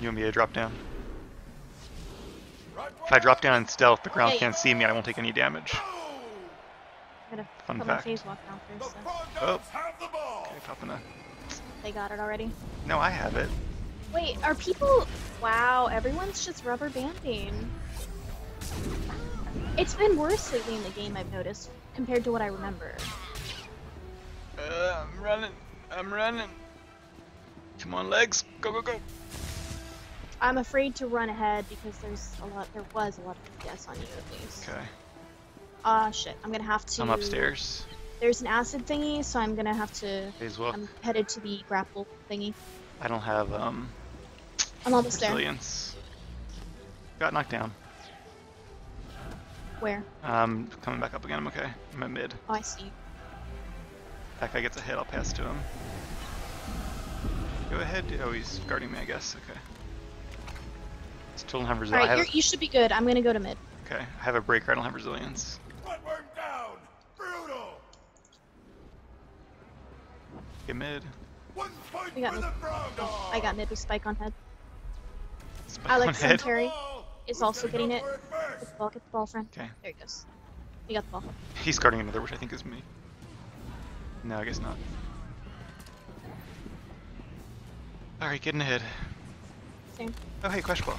You want me to drop down? If I drop down in stealth, the ground Yeah, can't see me. I won't take any damage. Fun fact. my phase walk down first. So. Oh. Okay, popping a. They got it already. No, I have it. Wait, are people? Wow, everyone's just rubber banding. It's been worse lately in the game. I've noticed compared to what I remember. Uh, I'm running. I'm running. Come on, legs. Go, go, go. I'm afraid to run ahead because there's a lot. There was a lot of FPS on you at least. Okay. Ah, shit. I'm gonna have to. I'm upstairs. There's an acid thingy, so I'm gonna have to. Phase walk. I'm headed to the grapple thingy. I don't have um I'm almost there. resilience. Got knocked down. Where? Um, coming back up again. I'm okay. I'm at mid. Oh, I see. That guy gets a hit. I'll pass to him. Go ahead. Oh, he's guarding me. I guess. Okay. Still don't have resilience. right, you're, you should be good. I'm gonna go to mid. Okay. I have a breaker. I don't have resilience. Bloodworm down! Brutal! Get mid. One point We got mid. the! I got mid with spike on head. Spike on Alex head. Terry is also getting it. Get the ball, get the ball, friend. Okay. There he goes. He got the ball. He's guarding another, which I think is me. No, I guess not. Alright, getting ahead. Same. Oh, hey, Crash Ball.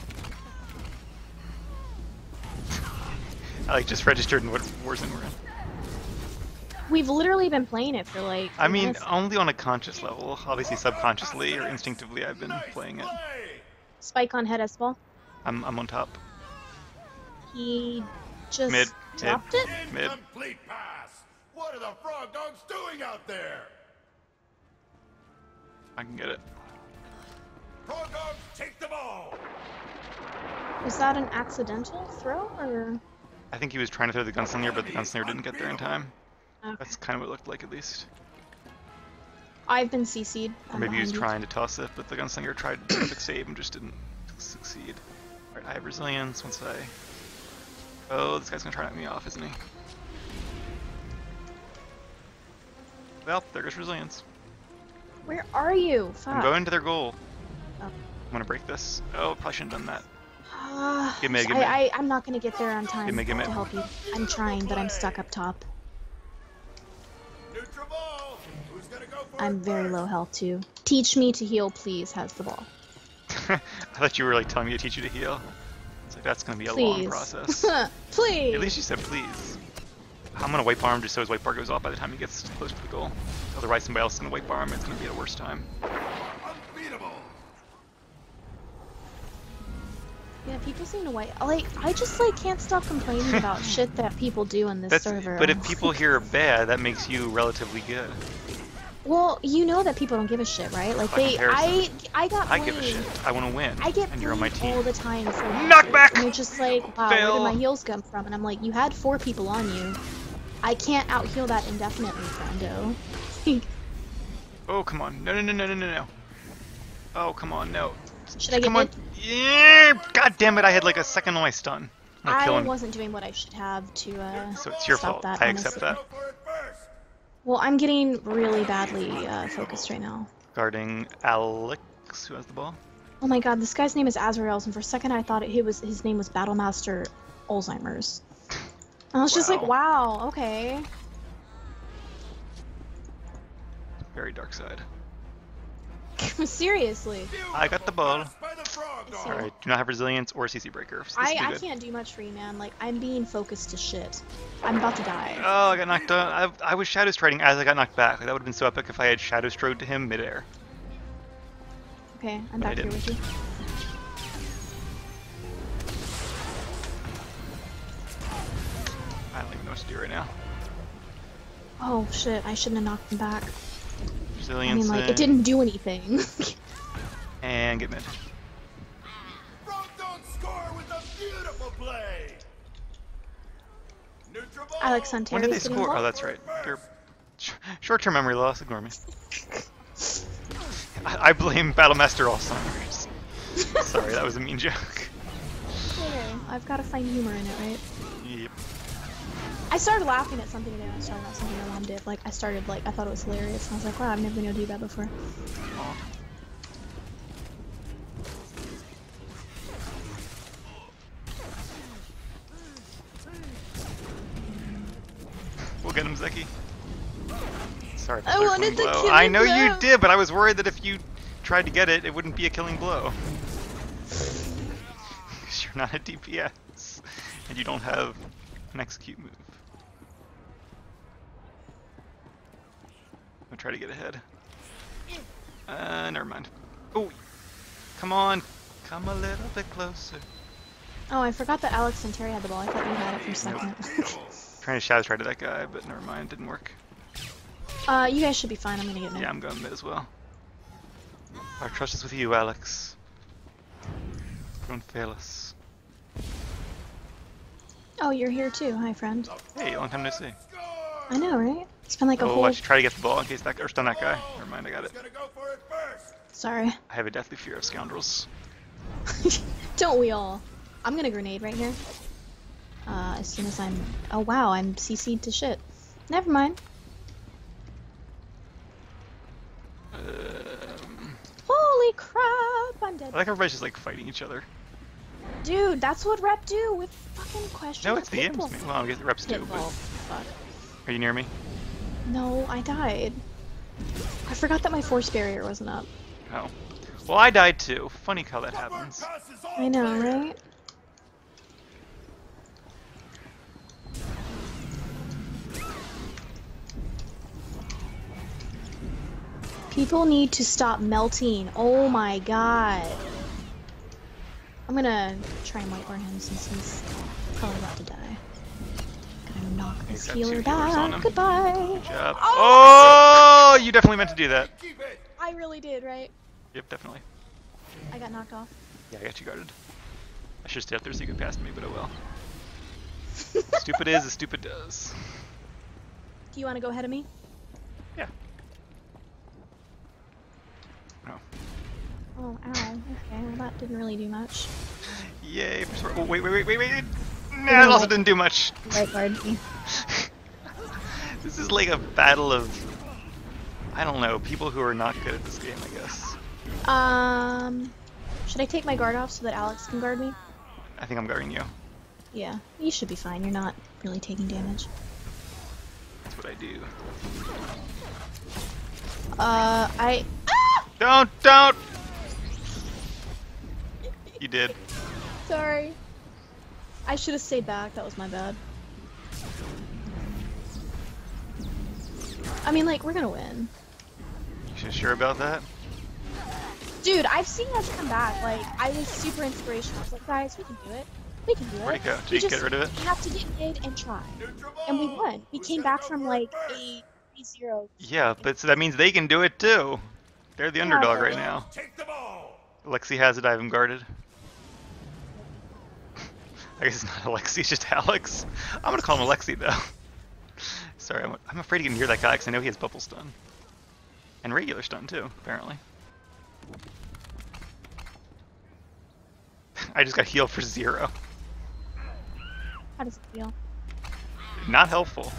I like just registered in what Warzone we're in. We've literally been playing it for like. I mean, minutes. only on a conscious level. Obviously, subconsciously or instinctively, I've been Nice playing it. spike on head as ball. I'm, I'm on top. He just Mid, dropped it. Mid. Incomplete pass! What are the frog dogs doing out there? I can get it. Frog dogs, take the ball! Was that an accidental throw or? I think he was trying to throw the gunslinger, but the gunslinger didn't get there in time. Okay. That's kind of what it looked like, at least. I've been CC'd. Or maybe he was trying to toss it, but the gunslinger tried to perfect save and just didn't succeed. Alright, I have resilience once I... Oh, this guy's gonna try to knock me off, isn't he? Well, there goes resilience. Where are you? Fuck. I'm going to their goal. Oh. I'm gonna break this. Oh, probably shouldn't have done that. Give me, give me. I, I, I'm not gonna get there on time Give me, give me. to help you. I'm trying, but I'm stuck up top. Neutral ball! Who's gonna go for I'm very low health too. Teach me to heal, please. Has the ball. I thought you were like telling me to teach you to heal. It's like that's gonna be a long process. please. At least you said please. I'm gonna wipe arm just so his wipe bar goes off by the time he gets close to the goal. Otherwise somebody else is gonna wipe arm, it's gonna be a worse time. People seem to white. Like, I just like can't stop complaining about shit that people do on this That's server. but if people here are bad, that makes you relatively good. well, you know that people don't give a shit, right? Like they, I. I got. I give a shit. I wanna win. I get and you're on my blamed all the time for Knock losses, back! And you're just like, wow, where did my heals come from? And I'm like, you had four people on you. I can't out heal that indefinitely, friendo. Oh come on. No no no no no no no. Oh come on, no. Should I get Come on. Yeah God damn it, I had like a second on my stun. I wasn't doing what I should have to uh, So it's your fault. that. I accept that. Go for it first! Well, I'm getting really badly uh, focused right now. Guarding Alex, who has the ball. Oh my god, this guy's name is Azrael's, and for a second I thought it was his name was Battlemaster Alzheimer's. I was just like, wow, okay. Very dark side. Seriously. I got the ball. Pass by the frog dog. Alright, do not have resilience or CC breaker. So I, I can't do much for you, man. Like, I'm being focused to shit. I'm about to die. Oh, I got knocked out. I, I was shadow striding as I got knocked back. Like, that would have been so epic if I had shadow strode to him midair. Okay, I'm but back here with you. I don't even know what to do right now. Oh shit, I shouldn't have knocked him back. I mean, like, in, it didn't do anything. and get mid. Frog dogs score with a beautiful play! Neutral ball! Alex on When did they score? Oh, that's right. They're short-term memory loss. Ignore me. I, I blame Battlemaster Alzheimer's. Sorry, that was a mean joke. Okay, I've got to find humor in it, right? Yep. I started laughing at something today. I was talking about something my mom did. Like I started like I thought it was hilarious and I was like, wow, I've never been able to do that before. Aww. We'll get him, Zeki. Sorry. I wanted the blow. I know blow. you did, but I was worried that if you tried to get it, it wouldn't be a killing blow. Because you're not a DPS, and you don't have an execute move. I'm gonna try to get ahead. Uh, never mind. Oh, come on, come a little bit closer. Oh, I forgot that Alex and Terry had the ball. I thought you had it for a second. Trying to shadow stride to that guy, but never mind, didn't work. uh, you guys should be fine. I'm gonna get mid. Yeah, I'm going mid as well. Our trust is with you, Alex. Don't fail us. Oh, you're here too. Hi, friend. Hey, long time no see. I know, right? It's been like a Oh, whole. I should try to get the ball in case that guy, or stun that guy. Never mind, I got it. Go for it first. Sorry. I have a deathly fear of scoundrels. Don't we all? I'm gonna grenade right here. Uh, as soon as I'm. Oh wow, I'm CC'd to shit. Never mind. Um, Holy crap! I'm dead. I like everybody's just like fighting each other. Dude, that's what rep do with fucking questions. No, it's the games. man. Well, I guess reps do, but Fuck. are you near me? No, I died. I forgot that my force barrier wasn't up. Oh. Well, I died too. Funny how that happens. I know, right? People need to stop melting. Oh my god. I'm gonna try and whiteburn him since he's probably about to die. Gonna knock this healer two healers on back. Goodbye. Job. Oh! Oh, you definitely meant to do that. I really did, right? Yep, definitely. I got knocked off. Yeah, I got you guarded. I should stay up there so you could pass me, but oh well. stupid is as stupid does. Do you want to go ahead of me? Yeah. Oh. Oh, ow. Okay, well that didn't really do much. Yay! For sure. Oh, wait, wait, wait, wait, wait! Nah, that also didn't do much. Right guard this is like a battle of, I don't know, people who are not good at this game, I guess. Um, should I take my guard off so that Alex can guard me? I think I'm guarding you. Yeah, you should be fine. You're not really taking damage. That's what I do. Uh, I. Don't, don't! You did. Sorry. I should have stayed back. That was my bad. I mean, like, we're gonna win. You sure about that? Dude, I've seen us come back. Like, I was super inspirational. I was like, guys, we can do it. We can do it. Where'd it go? Did We you get rid of it? We have to get mid and try. And we won. We came back from like first? a 3-0. Yeah, but so that means they can do it too. They're the underdog right now. Take the ball. Alexi has it, I have him guarded. I guess it's not Alexi, it's just Alex. I'm gonna call him Alexi though. Sorry, I'm, I'm afraid to get near that guy because I know he has bubble stun. And regular stun too, apparently. I just got healed for zero. How does it feel? Not helpful.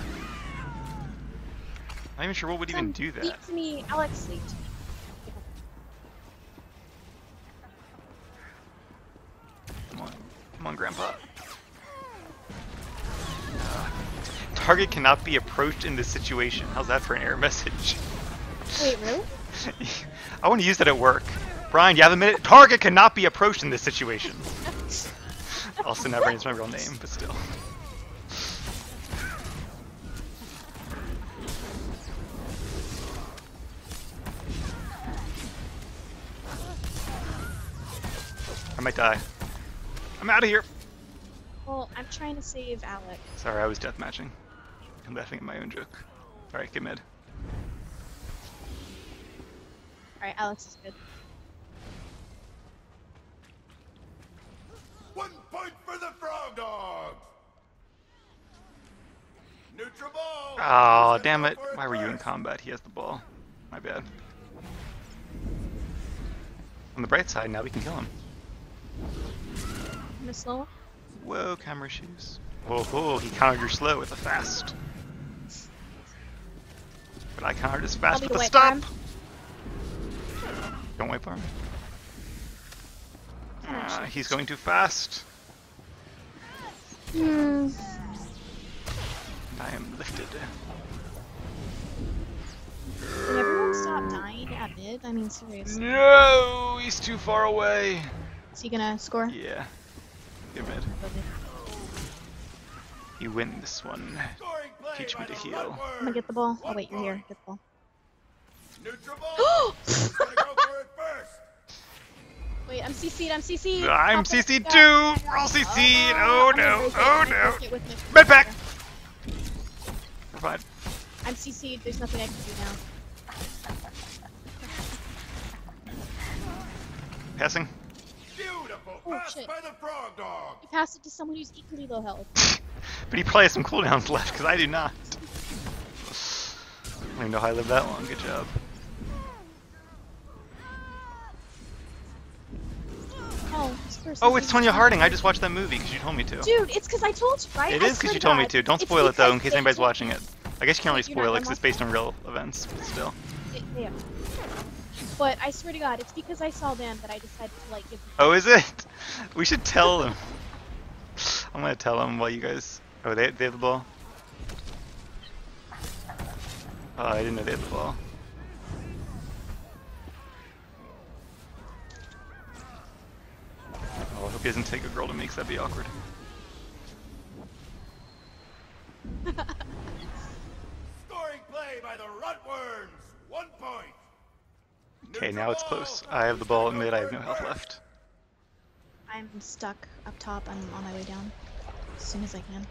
I'm not even sure what would even do that. To me, Alex. To me. Come on, come on, Grandpa. Target cannot be approached in this situation. How's that for an error message? Wait, really? I want to use that at work. Brian, you have a minute? Target cannot be approached in this situation. Also, never use my real name, but still. I might die. I'm out of here. Well, I'm trying to save Alex. Sorry, I was death matching. I'm laughing at my own joke. Alright, get mid. Alright, Alex is good. One point for the Frog Dogs. Neutral ball. Oh, damn it. Why were you in combat? He has the ball. My bad. On the bright side, now we can kill him. I'm gonna slow him. Whoa, camera shoes. Whoa, whoa, he countered your slow with a fast. But I countered his fast with the a stop! Don't wait for him. Can Ah, he's going too fast. And I am lifted. mid. I mean, seriously. No, he's too far away. Is he gonna score? Yeah. Good mid. You win this one. Scoring play Teach me to heal. I'm gonna get the ball. Oh wait, you're here. Get the ball. Neutral ball. Gotta go for it first. Wait, I'm CC'd. I'm CC'd. I'm CC'd too. We're all CC'd. Oh, oh I'm no. it. Oh no. break it with me. Med pack. We're fine. I'm CC'd. There's nothing I can do now. Passing. Beautiful Oh, ah, shit. by the frog dog. You pass it to someone who's equally low health. But he probably has some cooldowns left because I do not. I don't even know how I lived that long. Good job. Oh, Oh, it's is- Tonya Harding. I just watched that movie because you told me to. Dude, it's because I told you, right? It I is because you to told me to. Don't It's spoil it though, in case anybody's watching it. I guess you can't really spoil it because it's based on real events, but still. It- yeah. But I swear to God, it's because I saw them that I decided to like give. them- Oh, is it? We should tell them. I'm gonna tell them while you guys. Oh, they they have the ball. Oh, I didn't know they had the ball. Oh, I hope he doesn't take a girl to makes. That'd be awkward. Scoring play by the Rutworms. Okay, now it's close. I have the ball at mid. I have no health left. I'm stuck up top. I'm on my way down as soon as I can.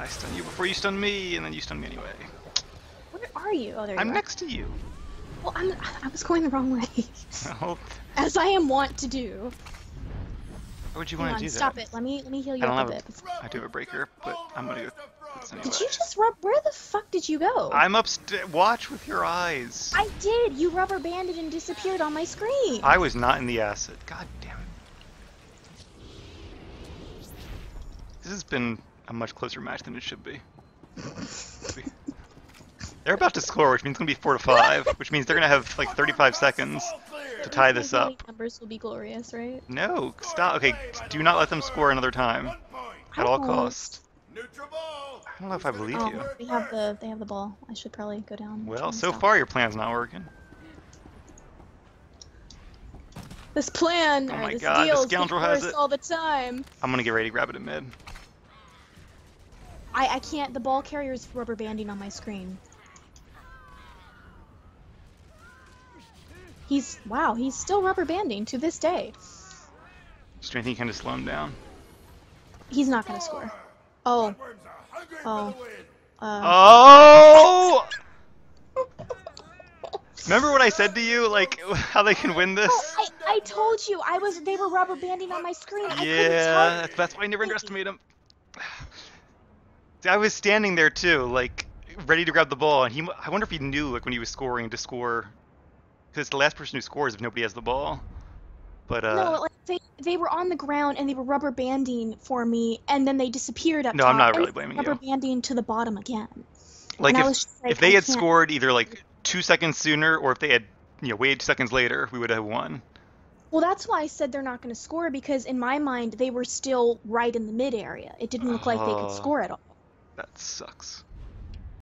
I stun you before you stun me, and then you stun me anyway. Where are you? Oh, there you I'm next to you. Well, I'm. I was going the wrong way, Oh, as I am wont to do. why would you Hang want on, to do stop that? it. Let me let me heal I you don't up have a a- bit. I do have a breaker, but I'm gonna go. This anyway. Did you just rub? Where the fuck did you go? I'm upstairs. Watch with your eyes. I did. You rubber banded and disappeared on my screen. I was not in the acid. God damn it. This has been a much closer match than it should be. They're about to score, which means it's gonna be four to five, which means they're gonna have like 35 seconds to tie this up. Numbers will be glorious, right? No, stop. Okay, do not let them score another time at all I costs. Neutral ball. I don't know if I believe Oh, you. they have the they have the ball. I should probably go down. Well, so stop. far your plan's not working. this plan Oh my this God, deal this scoundrel has it. all the time. I'm gonna get ready to grab it at mid. I I can't. The ball carrier's rubber banding on my screen. He's wow. He's still rubber banding to this day. Strength, do kind of slow him down. He's not gonna score. Oh, Rutworms are hungry Oh. for the win. uh, Oh! Remember what I said to you? Like how they can win this? I, I told you I was. They were rubber banding on my screen. I couldn't Yeah, that's, that's why I never underestimate him. See, I was standing there too, like ready to grab the ball, and he. I wonder if he knew, like when he was scoring, to score, because it's the last person who scores if nobody has the ball. But uh, No, like they they were on the ground and they were rubber banding for me, and then they disappeared up No, I'm not really blaming rubber you. banding to the bottom again. like and if like, if they I had can't- scored either like two seconds sooner, or if they had you know waited two seconds later, we would have won. Well, that's why I said they're not going to score because in my mind they were still right in the mid area. It didn't look like they Oh. could score at all. That sucks.